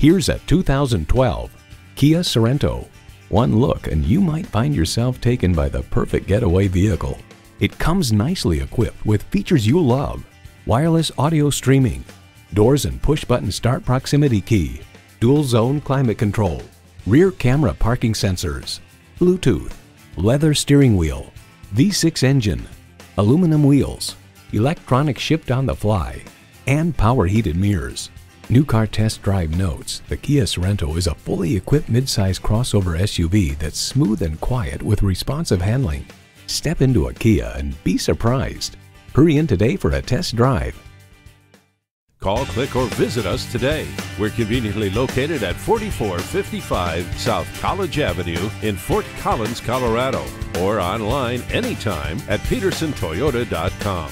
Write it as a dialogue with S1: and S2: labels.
S1: Here's a 2012 Kia Sorento. One look and you might find yourself taken by the perfect getaway vehicle. It comes nicely equipped with features you love. Wireless audio streaming, doors and push-button start proximity key, dual zone climate control, rear camera parking sensors, Bluetooth, leather steering wheel, V6 engine, aluminum wheels, electronic shift on the fly, and power heated mirrors. New Car Test Drive notes the Kia Sorento is a fully equipped midsize crossover SUV that's smooth and quiet with responsive handling. Step into a Kia and be surprised. Hurry in today for a test drive.
S2: Call, click, or visit us today. We're conveniently located at 4455 South College Avenue in Fort Collins, Colorado, or online anytime at pedersentoyota.com.